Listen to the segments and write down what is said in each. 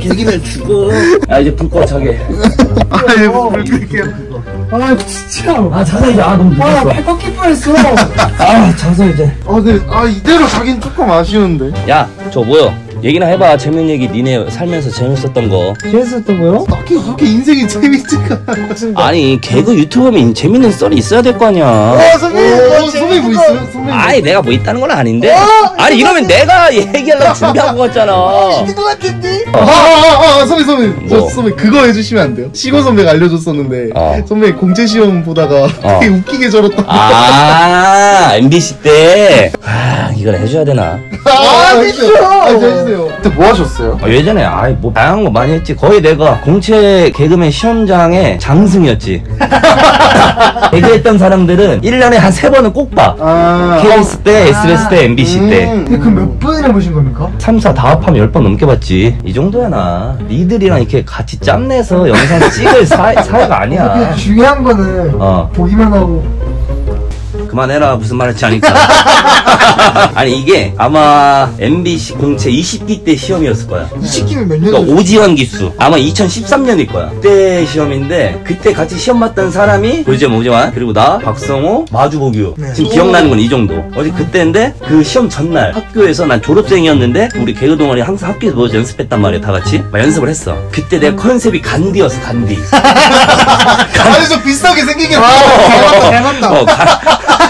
개기면 죽어. 야 이제 불꺼 자게. 아예 불 끌게요. 아 진짜 아 자자 이제 아 너무 아 늦었어. 발 꺾일 뻔했어 아 자자 이제. 아, 네. 아, 이대로 자긴 조금 아쉬운데. 야 저 뭐요? 얘기나 해봐 재밌는 얘기 니네 살면서 재밌었던 거. 재밌었던 거요? 딱히 그렇게 인생이 재밌지가 않아. 아니 개그 유튜버면 재밌는 썰이 있어야 될 거 아니야. 어, 선배님, 선배님 뭐 있어요? 선배님. 아이 내가 뭐 있다는 건 아닌데. 아니 이러면 내가 얘기하려고 준비한 거였잖아. 것 같은데? 아, 아, 아, 아, 선배, 선배. 뭐? 저 선배 그거 해주시면 안 돼요? 시고 선배가 알려줬었는데. 어. 선배 공채 시험 보다가 어. 되게 웃기게 절었다. 아 MBC 때. 아 이걸 해줘야 되나? 아, 해주세요. 아, 해주세요. 그때 뭐 하셨어요? 어, 예전에 아이 뭐 다양한 거 많이 했지 거의 내가 공채 개그맨 시험장의 장승이었지 개그했던 사람들은 1년에 한 세 번은 꼭 봐 아. KBS 때, SBS 때, MBC 때 음. 근데 그럼 몇 번이나 보신 겁니까? 3, 4 다 합하면 10번 넘게 봤지 이 정도야 나 니들이랑 이렇게 같이 짬내서 영상 찍을 사이, 사이가 아니야 근데 중요한 거는 어. 보기만 하고 그만해라. 무슨 말 할지 아니까. 아니 이게 아마 MBC 공채 20기 때 시험이었을 거야. 이 시기는 몇 그러니까 년이죠? 오지환 기수. 아마 2013년일 거야. 그때 시험인데 그때 같이 시험 봤던 사람이 요즘 오지환 그리고 나 박성호 마주보규. 네. 지금 기억나는 건 이 정도. 어제 그때인데 그 시험 전날 학교에서 난 졸업생이었는데 우리 개그 동아리 항상 학교에서 모여서 연습했단 말이야 다 같이. 막 연습을 했어. 그때 내 컨셉이 간디였어 간디. 아니, 저 비슷하게 생기긴 잘 했어. 맞다. 어, 가-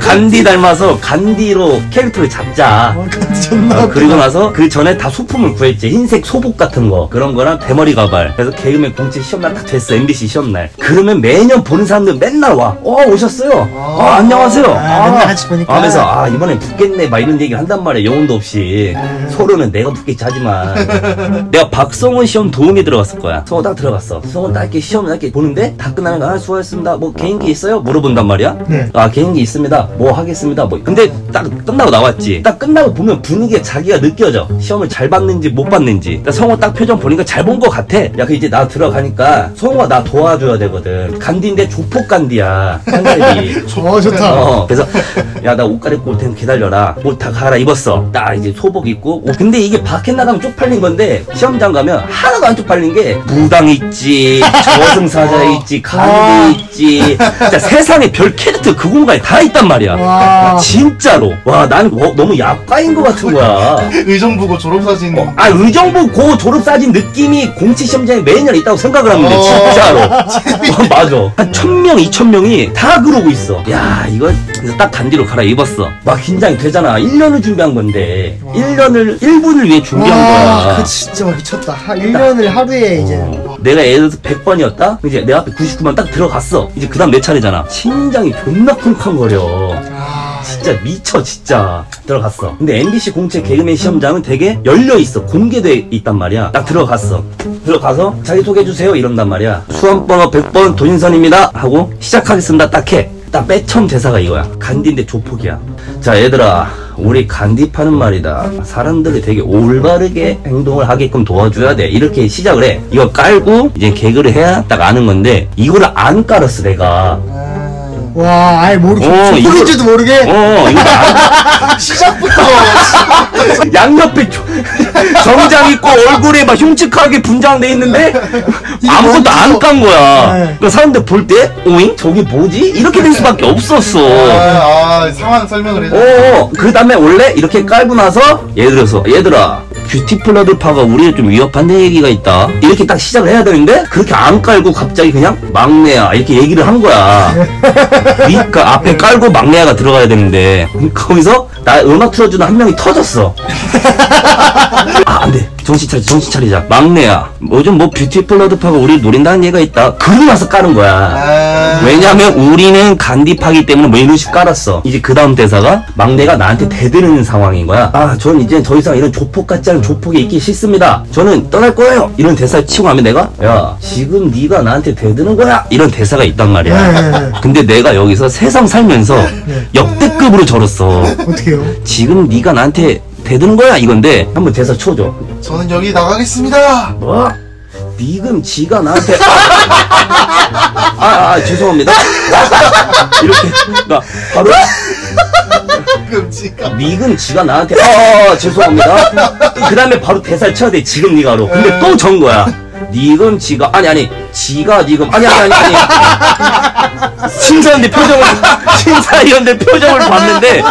간디 닮아서 간디로 캐릭터를 잡자. 존나 어, 그리고 나서 그 전에 다 소품을 구했지. 흰색 소복 같은 거. 그런 거랑 대머리 가발. 그래서 개그맨 공채 시험날 딱 됐어 MBC 시험날. 그러면 매년 보는 사람들 맨날 와 어 오셨어요? 어 안녕하세요. 아, 맨날 같이 보니까. 하면서 아 이번엔 붙겠네 막 이런 얘기를 한단 말이야. 영혼도 없이. 아. 서로는 내가 붙겠지 하지만. 내가 박성훈 시험 도움이 들어갔을 거야. 성훈 딱 들어갔어. 성훈 딱 이렇게 시험 이렇게 보는데 다 끝나면 아 수고하셨습니다. 뭐 개인기 있어요? 물어본단 말이야 네. 아 개인기 있습니다. 뭐 하겠습니다. 뭐. 근데 딱 끝나고 나왔지. 딱 끝나고 보면 분위기가 자기가 느껴져. 시험을 잘 봤는지 못 봤는지. 그러니까 성우 딱 표정 보니까 잘본거 같아. 야 그 이제 나 들어가니까 성우가 나 도와줘야 되거든. 간디인데 조폭 간디야. 컨셉이 어 좋다. 어, 그래서 야 나 옷 갈아입고 올 테니 기다려라. 옷 다 갈아 입었어. 딱 이제 소복 입고. 어, 근데 이게 밖에 나가면 쪽팔린 건데 시험장 가면 하나도 안 쪽팔린 게 무당 있지 저승사자 있지 간디 있지. 진짜 세상에 별 캐릭터 그 공간에 다 있단 말이야. 와. 진짜로. 와 나는 어, 너무 약과인 것 같은 거야. 의정부고 졸업사진. 어, 아 의정부 고 졸업사진 느낌이 공채 시험장에 매년 있다고 생각을 하는데 어. 진짜로. 어, 맞아. 한 천명 이천 명이 다 그러고 있어. 야 이거 딱 간디로 갈아입었어. 막 긴장이 되잖아. 1년을 준비한 건데. 1년을 1분을 위해 준비한 와, 거야. 그 진짜 미쳤다. 한 1년을 하루에 이제. 어, 내가 예를 들어서 100번이었다? 이제 내 앞에 99만 딱 들어갔어. 이제 그 다음 내 차례잖아. 심장이 존나 쿵쾅거려. 아, 진짜 미쳐, 진짜. 들어갔어. 근데 MBC 공채 개그맨 시험장은 되게 열려있어. 공개돼 있단 말이야. 딱 들어갔어. 들어가서 자기소개해주세요. 이런단 말이야. 수험번호 100번 도인선입니다. 하고 시작하겠습니다. 딱 해. 딱 맨 처음 대사가 이거야. 간디인데 조폭이야. 자, 얘들아. 우리 간디 파는 말이다. 사람들이 되게 올바르게 행동을 하게끔 도와줘야 돼. 이렇게 시작을 해. 이거 깔고 이제 개그를 해야 딱 아는 건데 이거를 안 깔았어, 내가. 와 아예 모르게 어, 조폭인지도 모르게 어, 이거 안, 시작부터. 양옆에 조- 정장 입고 얼굴에 막 흉측하게 분장돼 있는데 아무것도 안 깐 거야. 네. 그 사람들 볼 때, 오잉? 저게 뭐지? 이렇게 될 수밖에 없었어. 아, 아, 상황 설명을 해줘. 어, 그 다음에 원래 이렇게 깔고 나서, 예를 들어서, 얘들아, 뷰티풀너드 파가 우리에 좀 위협한다는 얘기가 있다. 이렇게 딱 시작을 해야 되는데, 그렇게 안 깔고 갑자기 그냥, 막내야, 이렇게 얘기를 한 거야. 그러니까 앞에 깔고 막내야가 들어가야 되는데, 거기서, 나 음악 틀어주는 한 명이 터졌어. 아, 안 돼. 정신 차리자, 정신 차리자. 막내야, 요즘 뭐 뷰티플러드파가 우리 노린다는 얘가 있다. 그러고 나서 까는 거야. 아, 왜냐면 우리는 간디파기 때문에 뭐 이런 식 깔았어. 이제 그 다음 대사가 막내가 나한테 대드는 상황인 거야. 아, 전 이제 더 이상 이런 조폭 같지 않은 조폭에 있기 싫습니다. 저는 떠날 거예요. 이런 대사 치고 나면 내가 야, 지금 네가 나한테 대드는 거야. 이런 대사가 있단 말이야. 네. 근데 내가 여기서 세상 살면서 역대급으로 절었어. 어떻게요? 지금 네가 나한테 대드는 거야 이건데 한번 대사 쳐줘. 저는 여기 나가겠습니다. 뭐? 니금 지가 나한테. 아, 아, 아, 죄송합니다. 이렇게 나 바로. 끔찍하. 니금 지가 나한테. 아, 아 죄송합니다. 그 다음에 바로 대사를 쳐야 돼 지금 니가 로 근데 또 전 거야. 니금 지가 아니 아니 지가 니금. 아니 아니 아니 아니 심사위원들 표정을 심사위원들 표정을 봤는데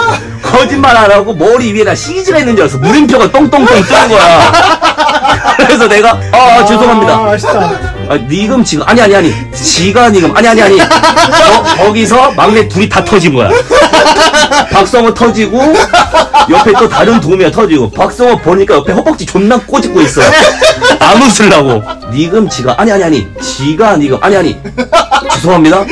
거짓말 안 하고 머리 위에다 CG가 있는 줄 알았어. 물음표가 똥똥똥 뜨는 거야. 그래서 내가 아, 아 죄송합니다. 아, 맛있다. 아, 니금 지금 아니 아니 아니. 지가 니금 아니 아니 아니. 어, 거기서 막내 둘이 다 터진 거야 박성호 터지고 옆에 또 다른 도미가 터지고 박성호 보니까 옆에 허벅지 존나 꼬집고 있어 안 웃으려고. 니금 지가 아니 아니 아니. 지가 니금 아니 아니. 죄송합니다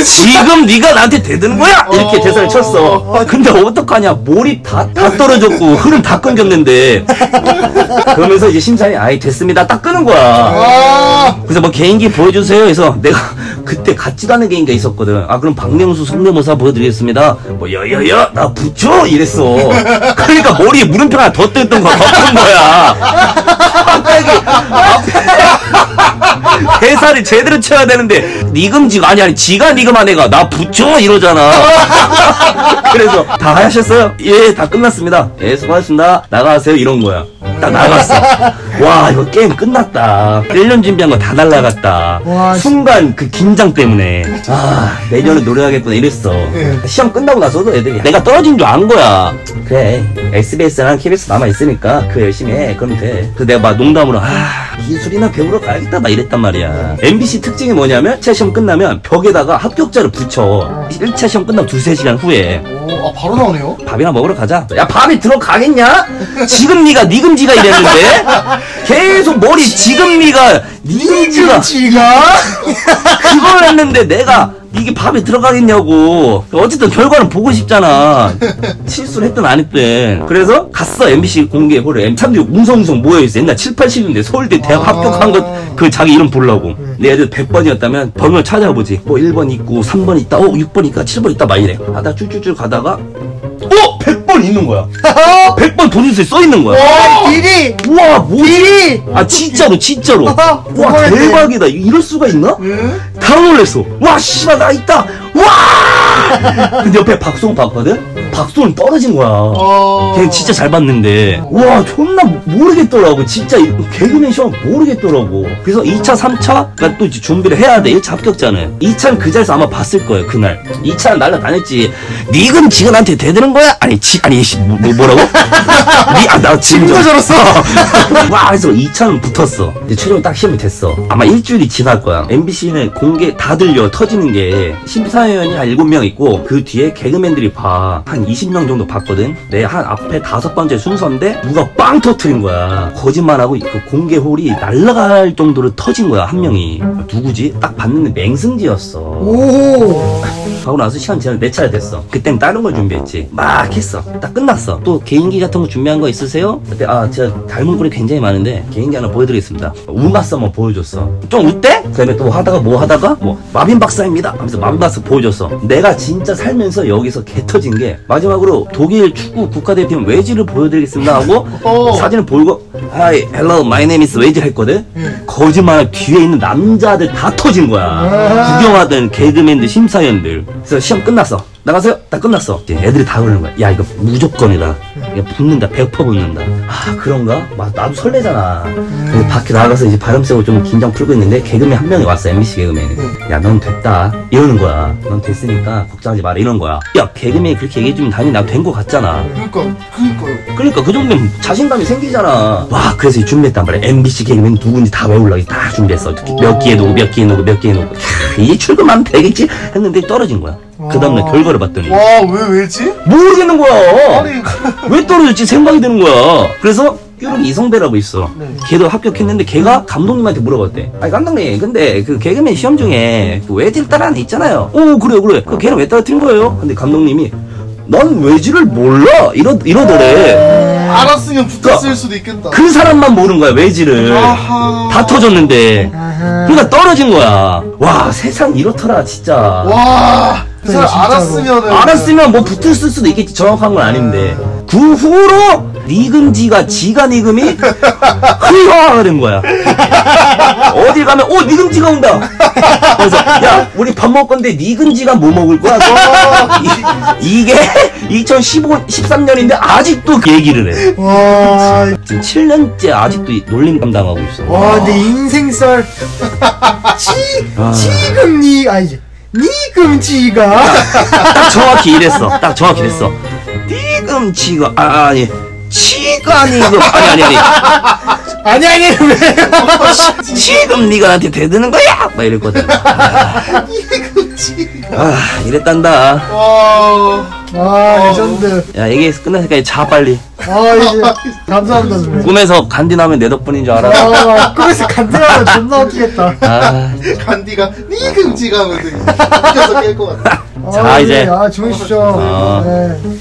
지금 네가 나한테 대드는 거야? 이렇게 대사를 쳤어. 근데 어떡하냐? 몰입 다, 다 떨어졌고 흐름 다 끊겼는데. 그러면서 이제 심사위 아이 됐습니다. 딱 끄는 거야. 아, 그래서 뭐 개인기 보여주세요. 해서 내가 그때 같지도 않은 개인기가 있었거든. 아 그럼 박명수 성대모사 보여드리겠습니다. 뭐 야야야 나 붙여! 이랬어. 그러니까 머리에 물음표 하나 더 뜯던 거야. 덮은 거야. 갑자기 앞에 대사를 제대로 쳐야 되는데 니금지가 아니 아니 지가 니금한 애가 나 붙여 이러잖아. 그래서 다 하셨어요? 예 다 끝났습니다. 예 수고하셨습니다. 나가세요. 이런 거야 딱 나갔어. 와 이거 게임 끝났다. 1년 준비한 거 다 날라갔다. 와, 순간 그 긴장 때문에 아 내년에 노력하겠구나 이랬어. 시험 끝나고 나서도 애들이 내가 떨어진 줄 안 거야. 그래 SBS랑 KBS 남아있으니까 그 열심히 해. 그럼 돼. 그래서 내가 막 농담으로 아 기술이나 배우러 가야겠다 막 이랬단 말이야. MBC 특징이 뭐냐면 1차 시험 끝나면 벽에다가 합격자를 붙여. 1차 시험 끝나면 두세 시간 후에. 오, 아 바로 나오네요. 밥이나 먹으러 가자. 야 밥이 들어가겠냐? 지금 니가 니금지가 이랬는데 계속 머리 지금 니가 지가 그걸 했는데 내가 이게 밥에 들어가겠냐고. 어쨌든 결과는 보고 싶잖아. 실수를 했든 안 했든. 그래서 갔어 MBC 공개 홀에 사람들이 웅성웅성 모여있어. 옛날 7, 80인데 서울대 대학 아. 합격한 것 그 자기 이름 보려고. 내 애들 100번이었다면 번호를 찾아보지. 뭐 1번 있고 3번 있다. 어 6번 있다. 7번 있다. 막 이래. 하다 쭉쭉쭉 가다가 어 100번 있는 거야. 100번 돈인수에 써 있는 거야. 비리 우와 뭐지? 비리 아 진짜로 진짜로 와? 대박이다 이럴 수가 있나? 다 놀랬어 와 씨발 나 있다 와 근데 옆에 박송 봤거든? 박송은 떨어진 거야. 어. 걔 진짜 잘 봤는데. 와 존나 모르겠더라고. 진짜 이- 개그맨 시험 모르겠더라고. 그래서 2차 3차가 또 이제 준비를 해야 돼. 1차 합격자는. 2차는 그 자리에서 아마 봤을 거예요 그날. 2차는 날라다녔지. 니금 지가 나한테 대드는 거야? 아니 지 아니 씨, 뭐, 뭐- 뭐라고? 니아나 지금 지금도 저랬어. 와 그래서 2차는 붙었어. 이제 최종 딱 시험이 됐어. 아마 일주일이 지날 거야. MBC는 공개 다 들려 터지는 게. 심사위원이 한 7명 있고 그 뒤에 개그맨들이 봐한 20명 정도 봤거든 내 한 앞에 다섯 번째 순서인데 누가 빵 터트린 거야 거짓말하고 그 공개 홀이 날아갈 정도로 터진 거야 한 명이 누구지? 딱 봤는데 맹승지였어 오 하고 나서 시간 지나서 내 차례 됐어. 그땐 다른 걸 준비했지. 막 했어. 딱 끝났어. 또 개인기 같은 거 준비한 거 있으세요? 그때 아 제가 닮은 꼴이 굉장히 많은데 개인기 하나 보여드리겠습니다. 우마스 한번 보여줬어. 좀 웃대? 그 다음에 또 하다가 뭐 하다가 뭐 마빈 박사입니다. 하면서 마빈 박사 보여줬어. 내가 진짜 살면서 여기서 개 터진 게 마지막으로 독일 축구 국가대표팀 외지를 보여드리겠습니다 하고 어. 사진을 보이고 Hi, hello, my name is 외지 했거든. 거짓말 뒤에 있는 남자들 다 터진 거야. 구경하던 개그맨들, 심사위원들. 그래서 시험 끝났어. 나가세요. 다 끝났어. 이제 애들이 다 그러는 거야. 야, 이거 무조건이다. 이거 붙는다. 100% 붙는다. 아, 그런가? 막 나도 설레잖아. 근데 밖에 나가서 이제 바람 쐬고 좀 긴장 풀고 있는데 개그맨 한 명이 왔어. MBC 개그맨이. 야, 넌 됐다. 이러는 거야. 넌 됐으니까 걱정하지 마라. 이런 거야. 야, 개그맨이 그렇게 얘기해주면 당연히 나 된 거 같잖아. 그러니까 그러니까요. 그러니까 그 정도면 자신감이 생기잖아. 와, 그래서 이 준비했단 말이야. MBC 개그맨 누군지 다 외우려고 다 준비했어. 몇 기에 누구, 몇 기에 누구, 몇 기에. 캬, 이게 출근하면 되겠지? 했는데 떨어진 거야. 그 다음날 결과를 봤더니. 와 왜 왜지? 모르겠는 거야. 아니 왜 떨어졌지 생각이 드는 거야. 그래서 뾰룩 이성배라고 있어. 네. 걔도 합격했는데 걔가 감독님한테 물어봤대. 아니 감독님, 근데 그 개그맨 시험 중에 그 외지를 따라하는 애 있잖아요. 오 그래 그래. 그 걔는 왜 떨어뜨린 거예요? 근데 감독님이 난 외지를 몰라 이러 이러더래. 알았으면 붙었을 수도 있겠다. 그 사람만 모르는 거야 외지를. 아하. 다 터졌는데. 그러니까 떨어진 거야. 와 세상 이렇더라 진짜. 와. 그 사람 진짜로. 알았으면은 알았으면 뭐 붙을 수도 있겠지 정확한 건 아닌데 그 후로 니금지가 지가 니금이 흐화하는 거야. 어딜 가면 어 니금지가 온다. 그래서 야 우리 밥 먹을 건데 니금지가 뭐 먹을 거야? 이, 이게 2015 13년인데 아직도 그 얘기를 해. 와, 지금 7년째 아직도 이 놀림 감당하고 있어. 와, 내 인생썰. 지, 아. 지금 니, 아니지. 니금지가. 딱 정확히 이랬어. 딱 정확히 이랬어. 니금지가 아 아니 치가 니금 아니 아니 아니 아니, 아니, 왜. 지금 네가 나한테 대드는 거야! 막 이랬거든. 아, 이랬단다. 와. 아, 레전드. 야, 얘기해서 끝났으니까 자, 빨리. 아, 이제. 감사합니다, 선배. 꿈에서 간디 나면 내 덕분인 줄 알아. 아, 꿈에서 간디 나오면 존나 웃기겠다. 아, 간디가 니 금지가 하면서 웃겨서 깰것 같아. 아, 자, 네. 이제. 아, 주무십시오. 어. 네.